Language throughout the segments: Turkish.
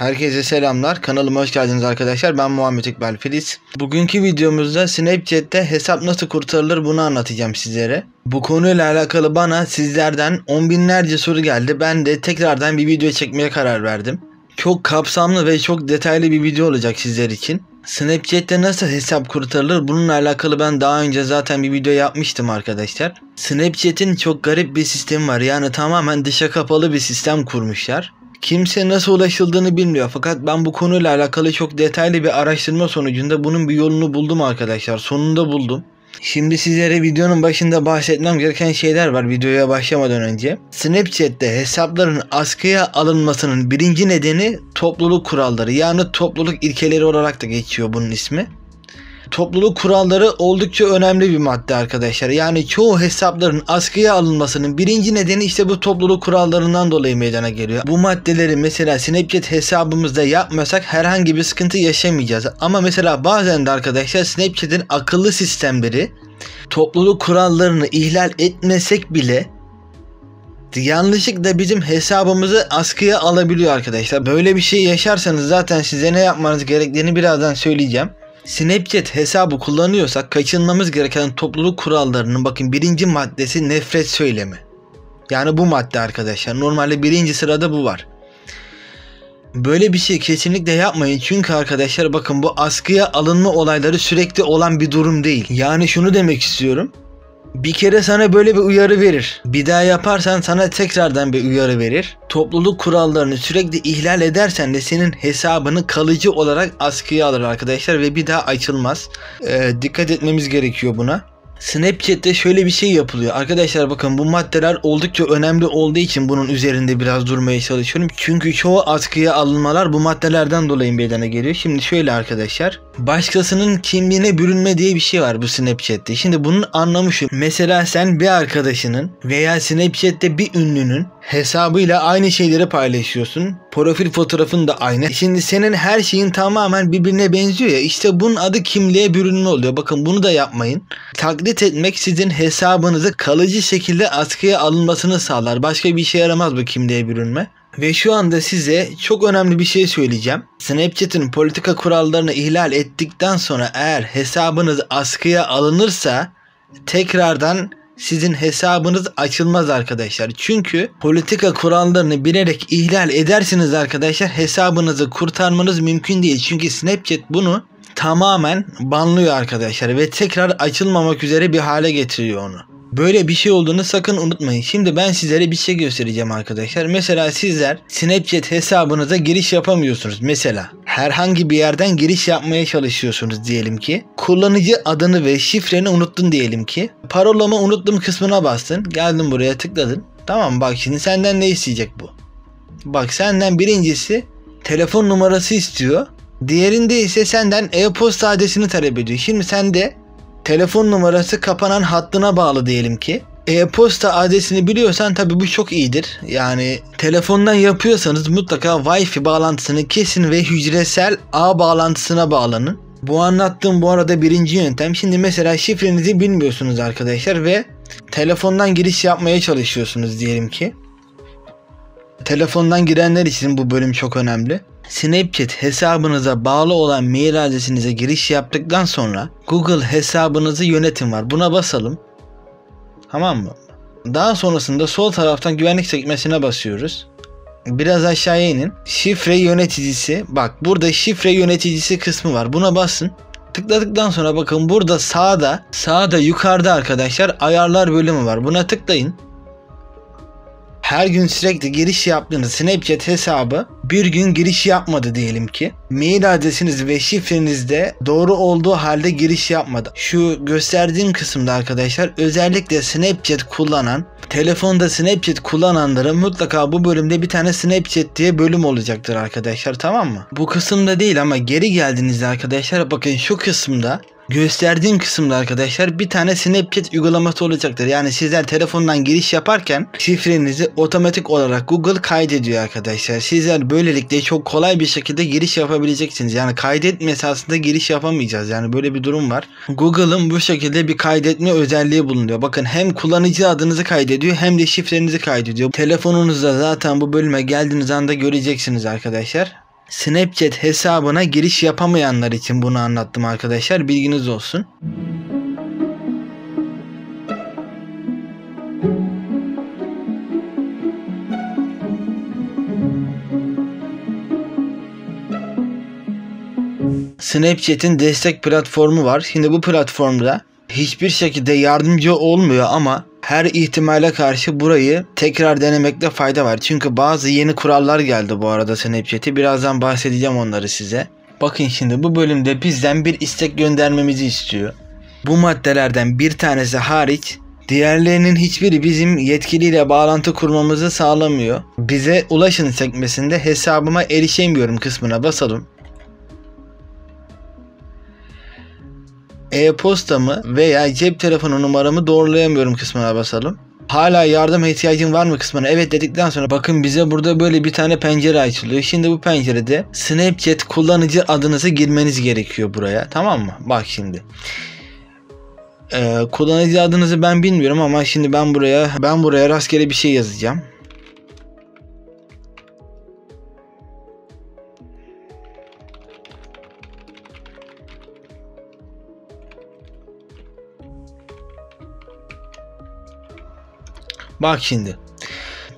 Herkese selamlar. Kanalıma hoş geldiniz arkadaşlar. Ben Muhammed İkbal Filiz. Bugünkü videomuzda Snapchat'te hesap nasıl kurtarılır bunu anlatacağım sizlere. Bu konuyla alakalı bana sizlerden on binlerce soru geldi. Ben de tekrardan bir video çekmeye karar verdim. Çok kapsamlı ve çok detaylı bir video olacak sizler için. Snapchat'te nasıl hesap kurtarılır bununla alakalı ben daha önce zaten bir video yapmıştım arkadaşlar. Snapchat'in çok garip bir sistemi var. Yani tamamen dışa kapalı bir sistem kurmuşlar. Kimse nasıl ulaşıldığını bilmiyor fakat ben bu konuyla alakalı çok detaylı bir araştırma sonucunda bunun bir yolunu buldum arkadaşlar. Sonunda buldum. Şimdi sizlere videonun başında bahsetmem gereken şeyler var videoya başlamadan önce. Snapchat'te hesapların askıya alınmasının birinci nedeni topluluk kuralları yani topluluk ilkeleri olarak da geçiyor bunun ismi. Topluluk kuralları oldukça önemli bir madde arkadaşlar. Yani çoğu hesapların askıya alınmasının birinci nedeni işte bu topluluk kurallarından dolayı meydana geliyor. Bu maddeleri mesela Snapchat hesabımızda yapmasak herhangi bir sıkıntı yaşamayacağız. Ama mesela bazen de arkadaşlar Snapchat'in akıllı sistemleri topluluk kurallarını ihlal etmesek bile yanlışlıkla bizim hesabımızı askıya alabiliyor arkadaşlar. Böyle bir şey yaşarsanız zaten size ne yapmanız gerektiğini birazdan söyleyeceğim. Snapchat hesabı kullanıyorsak kaçınmamız gereken topluluk kurallarının bakın birinci maddesi nefret söylemi. Yani bu madde arkadaşlar. Normalde birinci sırada bu var. Böyle bir şey kesinlikle yapmayın çünkü arkadaşlar bakın bu askıya alınma olayları sürekli olan bir durum değil. Yani şunu demek istiyorum. Bir kere sana böyle bir uyarı verir. Bir daha yaparsan sana tekrardan bir uyarı verir. Topluluk kurallarını sürekli ihlal edersen de senin hesabını kalıcı olarak askıya alır arkadaşlar ve bir daha açılmaz. Ee, dikkat etmemiz gerekiyor buna. Snapchat'te şöyle bir şey yapılıyor. Arkadaşlar bakın bu maddeler oldukça önemli olduğu için bunun üzerinde biraz durmaya çalışıyorum. Çünkü çoğu askıya alınmalar bu maddelerden dolayı meydana geliyor. Şimdi şöyle arkadaşlar. Başkasının kimliğine bürünme diye bir şey var bu Snapchat'te. Şimdi bunun anlamı şu. Mesela sen bir arkadaşının veya Snapchat'te bir ünlünün hesabıyla aynı şeyleri paylaşıyorsun. Profil fotoğrafın da aynı. Şimdi senin her şeyin tamamen birbirine benziyor ya. İşte bunun adı kimliğe bürünme oluyor. Bakın bunu da yapmayın. Taklit etmek sizin hesabınızı kalıcı şekilde askıya alınmasını sağlar. Başka bir işe yaramaz bu kimliğe bürünme. Ve şu anda size çok önemli bir şey söyleyeceğim. Snapchat'in politika kurallarını ihlal ettikten sonra eğer hesabınız askıya alınırsa tekrardan sizin hesabınız açılmaz arkadaşlar. Çünkü politika kurallarını bilerek ihlal edersiniz arkadaşlar hesabınızı kurtarmanız mümkün değil. Çünkü Snapchat bunu tamamen banlıyor arkadaşlar ve tekrar açılmamak üzere bir hale getiriyor onu. Böyle bir şey olduğunu sakın unutmayın. Şimdi ben sizlere bir şey göstereceğim arkadaşlar. Mesela sizler Snapchat hesabınıza giriş yapamıyorsunuz. Mesela herhangi bir yerden giriş yapmaya çalışıyorsunuz diyelim ki. Kullanıcı adını ve şifreni unuttun diyelim ki. Parolamı unuttum kısmına bastın. Geldin buraya tıkladın. Tamam bak şimdi senden ne isteyecek bu? Bak senden birincisi telefon numarası istiyor. Diğerinde ise senden e-posta adresini talep ediyor. Şimdi sen de telefon numarası kapanan hattına bağlı diyelim ki. E-posta adresini biliyorsan tabi bu çok iyidir. Yani telefondan yapıyorsanız mutlaka Wi-Fi bağlantısını kesin ve hücresel ağ bağlantısına bağlanın. Bu anlattığım bu arada birinci yöntem. Şimdi mesela şifrenizi bilmiyorsunuz arkadaşlar ve telefondan giriş yapmaya çalışıyorsunuz diyelim ki. Telefondan girenler için bu bölüm çok önemli. Snapchat hesabınıza bağlı olan mail adresinize giriş yaptıktan sonra Google hesabınızı yönetin var. Buna basalım. Tamam mı? Daha sonrasında sol taraftan güvenlik sekmesine basıyoruz. Biraz aşağıya inin. Şifre yöneticisi. Bak burada şifre yöneticisi kısmı var. Buna basın. Tıkladıktan sonra bakın burada sağda, sağda yukarıda arkadaşlar ayarlar bölümü var. Buna tıklayın her gün sürekli giriş yaptığınız Snapchat hesabı bir gün giriş yapmadı diyelim ki. Mail adresiniz ve şifrenizde doğru olduğu halde giriş yapmadı. Şu gösterdiğim kısımda arkadaşlar özellikle Snapchat kullanan telefonda Snapchat kullananların mutlaka bu bölümde bir tane Snapchat diye bölüm olacaktır arkadaşlar tamam mı? Bu kısımda değil ama geri geldiğinizde arkadaşlar bakın şu kısımda gösterdiğim kısımda arkadaşlar bir tane Snapchat uygulaması olacaktır. Yani sizler telefondan giriş yaparken şifrenizi otomatik olarak Google kaydediyor arkadaşlar. Sizler böylelikle çok kolay bir şekilde giriş yapabileceksiniz. Yani kaydetme esasında giriş yapamayacağız. Yani böyle bir durum var. Google'ın bu şekilde bir kaydetme özelliği bulunuyor. Bakın hem kullanıcı adınızı kaydediyor hem de şifrenizi kaydediyor. Telefonunuzda zaten bu bölüme geldiğiniz anda göreceksiniz arkadaşlar. Snapchat hesabına giriş yapamayanlar için bunu anlattım arkadaşlar. Bilginiz olsun. Snapchat'in destek platformu var. Şimdi bu platformda hiçbir şekilde yardımcı olmuyor ama her ihtimale karşı burayı tekrar denemekte fayda var. Çünkü bazı yeni kurallar geldi bu arada Snapchat'e. Birazdan bahsedeceğim onları size. Bakın şimdi bu bölümde bizden bir istek göndermemizi istiyor. Bu maddelerden bir tanesi hariç diğerlerinin hiçbiri bizim yetkiliyle bağlantı kurmamızı sağlamıyor. Bize ulaşın sekmesinde hesabıma erişemiyorum kısmına basalım. E-postamı veya cep telefonu numaramı doğrulayamıyorum kısmına basalım. Hala yardım ihtiyacın var mı kısmına evet dedikten sonra bakın bize burada böyle bir tane pencere açılıyor. Şimdi bu pencerede Snapchat kullanıcı adınızı girmeniz gerekiyor buraya. Tamam mı? Bak şimdi. Ee, kullanıcı adınızı ben bilmiyorum ama şimdi ben buraya ben buraya rastgele bir şey yazacağım. Bak şimdi.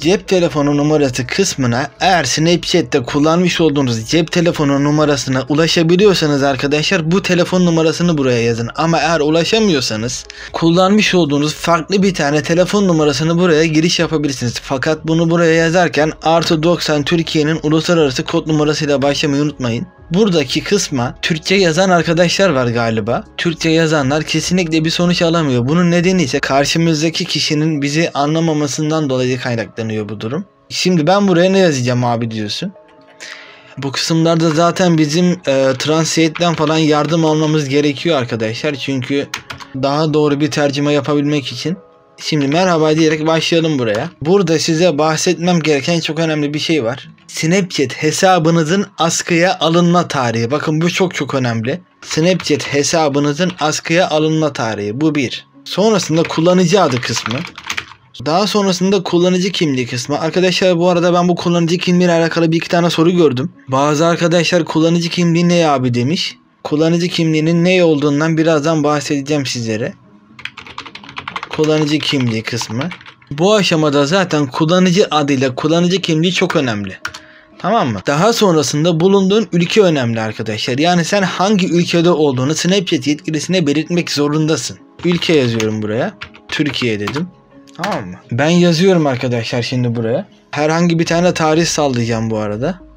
Cep telefonu numarası kısmına eğer Snapchat'te kullanmış olduğunuz cep telefonu numarasına ulaşabiliyorsanız arkadaşlar bu telefon numarasını buraya yazın. Ama eğer ulaşamıyorsanız kullanmış olduğunuz farklı bir tane telefon numarasını buraya giriş yapabilirsiniz. Fakat bunu buraya yazarken artı 90 Türkiye'nin uluslararası kod numarasıyla başlamayı unutmayın. Buradaki kısma Türkçe yazan arkadaşlar var galiba. Türkçe yazanlar kesinlikle bir sonuç alamıyor. Bunun nedeni ise karşımızdaki kişinin bizi anlamamasından dolayı kaynaklanıyor bu durum. Şimdi ben buraya ne yazacağım abi diyorsun. Bu kısımlarda zaten bizim e, Translate'den falan yardım almamız gerekiyor arkadaşlar. Çünkü daha doğru bir tercüme yapabilmek için. Şimdi merhaba diyerek başlayalım buraya. Burada size bahsetmem gereken çok önemli bir şey var. Snapchat hesabınızın askıya alınma tarihi. Bakın bu çok çok önemli. Snapchat hesabınızın askıya alınma tarihi. Bu bir. Sonrasında kullanıcı adı kısmı. Daha sonrasında kullanıcı kimliği kısmı. Arkadaşlar bu arada ben bu kullanıcı kimliğiyle alakalı bir iki tane soru gördüm. Bazı arkadaşlar kullanıcı kimliği ne abi demiş. Kullanıcı kimliğinin ne olduğundan birazdan bahsedeceğim sizlere kullanıcı kimliği kısmı. Bu aşamada zaten kullanıcı adıyla kullanıcı kimliği çok önemli. Tamam mı? Daha sonrasında bulunduğun ülke önemli arkadaşlar. Yani sen hangi ülkede olduğunu Snapchat yetkilisine belirtmek zorundasın. Ülke yazıyorum buraya. Türkiye dedim. Tamam mı? Ben yazıyorum arkadaşlar şimdi buraya. Herhangi bir tane tarih sallayacağım bu arada.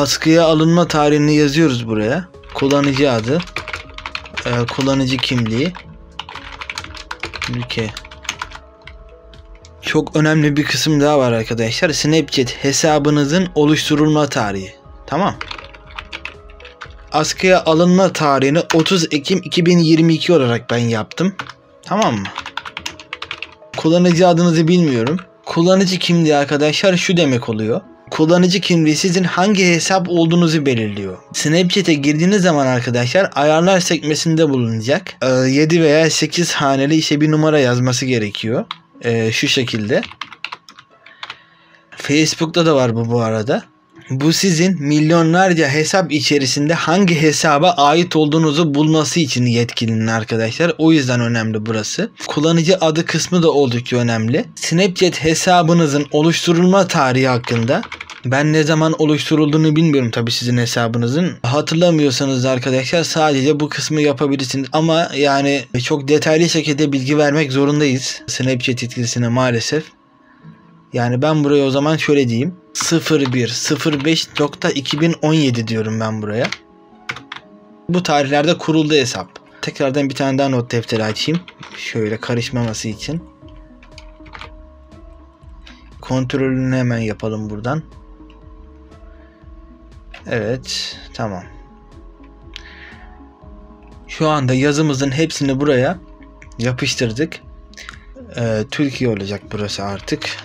Askıya alınma tarihini yazıyoruz buraya. Kullanıcı adı, e, kullanıcı kimliği, ülke. Çok önemli bir kısım daha var arkadaşlar. Snapchat hesabınızın oluşturulma tarihi. Tamam. Askıya alınma tarihini 30 Ekim 2022 olarak ben yaptım. Tamam mı? Kullanıcı adınızı bilmiyorum. Kullanıcı kimliği arkadaşlar şu demek oluyor kullanıcı kimliği sizin hangi hesap olduğunuzu belirliyor. Snapchat'e girdiğiniz zaman arkadaşlar ayarlar sekmesinde bulunacak. Ee, 7 veya 8 haneli işte bir numara yazması gerekiyor. Ee, şu şekilde. Facebook'ta da var bu bu arada. Bu sizin milyonlarca hesap içerisinde hangi hesaba ait olduğunuzu bulması için yetkilinin arkadaşlar. O yüzden önemli burası. Kullanıcı adı kısmı da oldukça önemli. Snapchat hesabınızın oluşturulma tarihi hakkında Ben ne zaman oluşturulduğunu bilmiyorum tabii sizin hesabınızın. Hatırlamıyorsanız arkadaşlar sadece bu kısmı yapabilirsiniz. Ama yani çok detaylı şekilde bilgi vermek zorundayız. Snapchat etkilisine maalesef. Yani ben buraya o zaman şöyle diyeyim. 01.05.2017 diyorum ben buraya. Bu tarihlerde kuruldu hesap. Tekrardan bir tane daha not defteri açayım. Şöyle karışmaması için. Kontrolünü hemen yapalım buradan. Evet, tamam. Şu anda yazımızın hepsini buraya yapıştırdık. Ee, Türkiye olacak burası artık.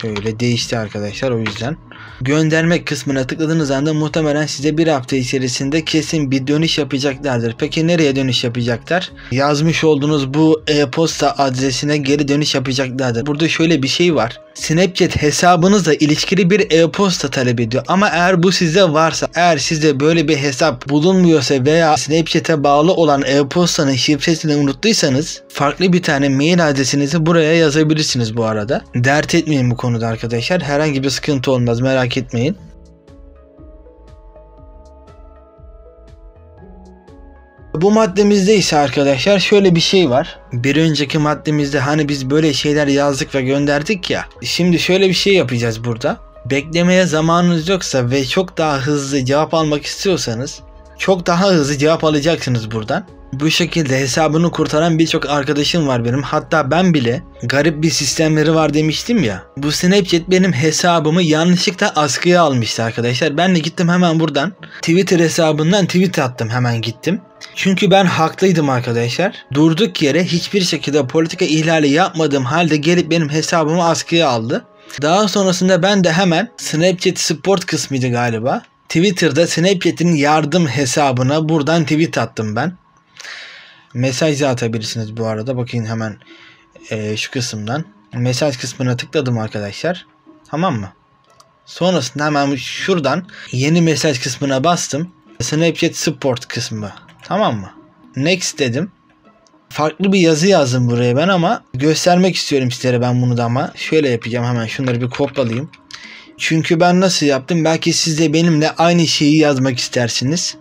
Şöyle değişti arkadaşlar o yüzden. Göndermek kısmına tıkladığınız anda muhtemelen size bir hafta içerisinde kesin bir dönüş yapacaklardır. Peki nereye dönüş yapacaklar? Yazmış olduğunuz bu e-posta adresine geri dönüş yapacaklardır. Burada şöyle bir şey var. Snapchat hesabınızla ilişkili bir e-posta talep ediyor. Ama eğer bu sizde varsa, eğer sizde böyle bir hesap bulunmuyorsa veya Snapchat'e bağlı olan e-postanın şifresini unuttuysanız farklı bir tane mail adresinizi buraya yazabilirsiniz bu arada. Dert etmeyin bu konuda arkadaşlar. Herhangi bir sıkıntı olmaz merak etmeyin. Bu maddemizde ise arkadaşlar şöyle bir şey var. Bir önceki maddemizde hani biz böyle şeyler yazdık ve gönderdik ya. Şimdi şöyle bir şey yapacağız burada. Beklemeye zamanınız yoksa ve çok daha hızlı cevap almak istiyorsanız çok daha hızlı cevap alacaksınız buradan. Bu şekilde hesabını kurtaran birçok arkadaşım var benim. Hatta ben bile garip bir sistemleri var demiştim ya. Bu Snapchat benim hesabımı yanlışlıkla askıya almıştı arkadaşlar. Ben de gittim hemen buradan Twitter hesabından tweet attım hemen gittim. Çünkü ben haklıydım arkadaşlar. Durduk yere hiçbir şekilde politika ihlali yapmadığım halde gelip benim hesabımı askıya aldı. Daha sonrasında ben de hemen Snapchat Sport kısmıydı galiba. Twitter'da Snapchat'in yardım hesabına buradan tweet attım ben. Mesaj da atabilirsiniz bu arada. Bakın hemen e, şu kısımdan. Mesaj kısmına tıkladım arkadaşlar. Tamam mı? Sonrasında hemen şuradan yeni mesaj kısmına bastım. Snapchat Support kısmı. Tamam mı? Next dedim. Farklı bir yazı yazdım buraya ben ama göstermek istiyorum sizlere ben bunu da ama. Şöyle yapacağım hemen şunları bir kopyalayayım. Çünkü ben nasıl yaptım? Belki siz de benimle aynı şeyi yazmak istersiniz.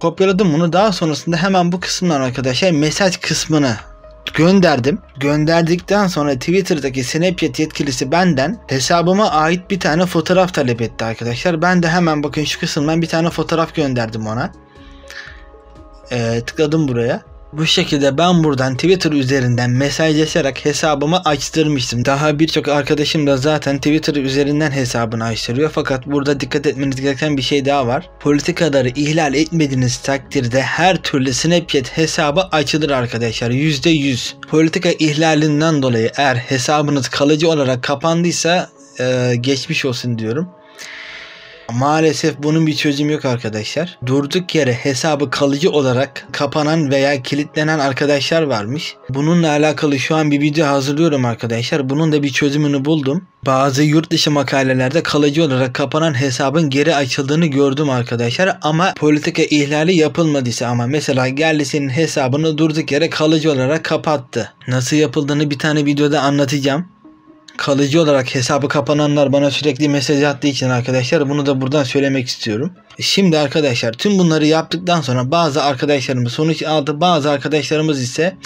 Kopyaladım bunu. Daha sonrasında hemen bu kısımdan arkadaşlar mesaj kısmını gönderdim. Gönderdikten sonra Twitter'daki Snapchat yetkilisi benden hesabıma ait bir tane fotoğraf talep etti arkadaşlar. Ben de hemen bakın şu kısımdan bir tane fotoğraf gönderdim ona. Ee, tıkladım buraya. Bu şekilde ben buradan Twitter üzerinden mesajlaşarak hesabımı açtırmıştım. Daha birçok arkadaşım da zaten Twitter üzerinden hesabını açtırıyor. Fakat burada dikkat etmeniz gereken bir şey daha var. Politikaları ihlal etmediğiniz takdirde her türlü Snapchat hesabı açılır arkadaşlar. %100. Politika ihlalinden dolayı eğer hesabınız kalıcı olarak kapandıysa e, geçmiş olsun diyorum. Maalesef bunun bir çözümü yok arkadaşlar. Durduk yere hesabı kalıcı olarak kapanan veya kilitlenen arkadaşlar varmış. Bununla alakalı şu an bir video hazırlıyorum arkadaşlar. Bunun da bir çözümünü buldum. Bazı yurt dışı makalelerde kalıcı olarak kapanan hesabın geri açıldığını gördüm arkadaşlar. Ama politika ihlali yapılmadıysa ama mesela geldi senin hesabını durduk yere kalıcı olarak kapattı. Nasıl yapıldığını bir tane videoda anlatacağım kalıcı olarak hesabı kapananlar bana sürekli mesaj attığı için arkadaşlar bunu da buradan söylemek istiyorum. Şimdi arkadaşlar tüm bunları yaptıktan sonra bazı arkadaşlarımız sonuç aldı bazı arkadaşlarımız ise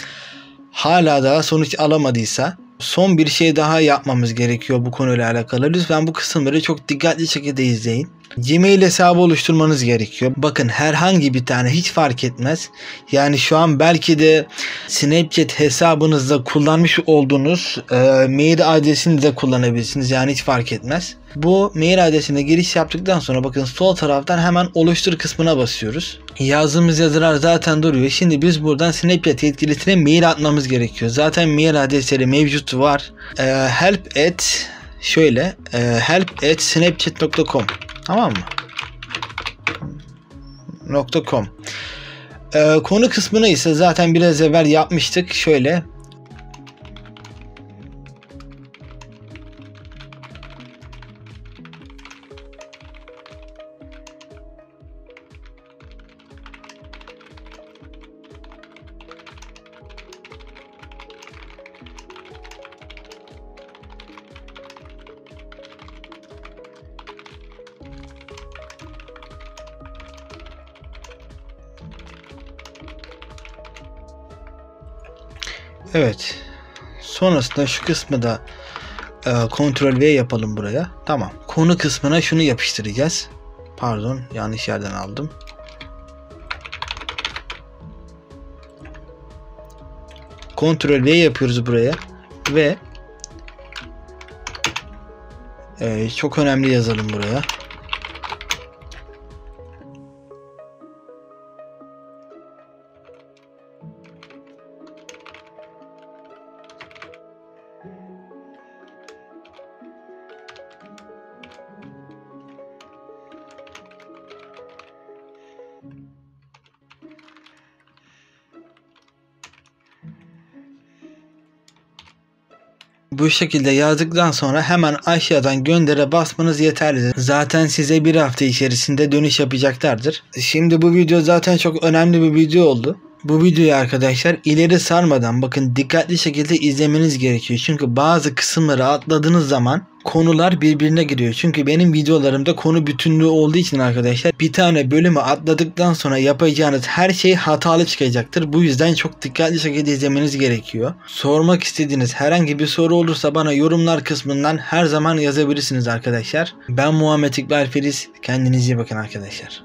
hala daha sonuç alamadıysa Son bir şey daha yapmamız gerekiyor bu konuyla alakalı. Lütfen bu kısımları çok dikkatli şekilde izleyin. Gmail hesabı oluşturmanız gerekiyor. Bakın herhangi bir tane hiç fark etmez. Yani şu an belki de Snapchat hesabınızda kullanmış olduğunuz e, mail adresini de kullanabilirsiniz. Yani hiç fark etmez. Bu mail adresine giriş yaptıktan sonra bakın sol taraftan hemen oluştur kısmına basıyoruz. Yazdığımız yazılar zaten duruyor. Şimdi biz buradan Snapchat yetkilisine mail atmamız gerekiyor. Zaten mail adresleri mevcut var. E, help at şöyle e, help at snapchat.com Tamam mı? .com ee, Konu kısmını ise zaten biraz evvel yapmıştık. Şöyle Evet. Sonrasında şu kısmı da e, Ctrl V yapalım buraya. Tamam. Konu kısmına şunu yapıştıracağız. Pardon, yanlış yerden aldım. Ctrl V yapıyoruz buraya ve e, çok önemli yazalım buraya. Bu şekilde yazdıktan sonra hemen aşağıdan göndere basmanız yeterlidir. Zaten size bir hafta içerisinde dönüş yapacaklardır. Şimdi bu video zaten çok önemli bir video oldu. Bu videoyu arkadaşlar ileri sarmadan bakın dikkatli şekilde izlemeniz gerekiyor. Çünkü bazı kısımları atladığınız zaman konular birbirine giriyor. Çünkü benim videolarımda konu bütünlüğü olduğu için arkadaşlar bir tane bölümü atladıktan sonra yapacağınız her şey hatalı çıkacaktır. Bu yüzden çok dikkatli şekilde izlemeniz gerekiyor. Sormak istediğiniz herhangi bir soru olursa bana yorumlar kısmından her zaman yazabilirsiniz arkadaşlar. Ben Muhammed İkbal Feriz. Kendinize iyi bakın arkadaşlar.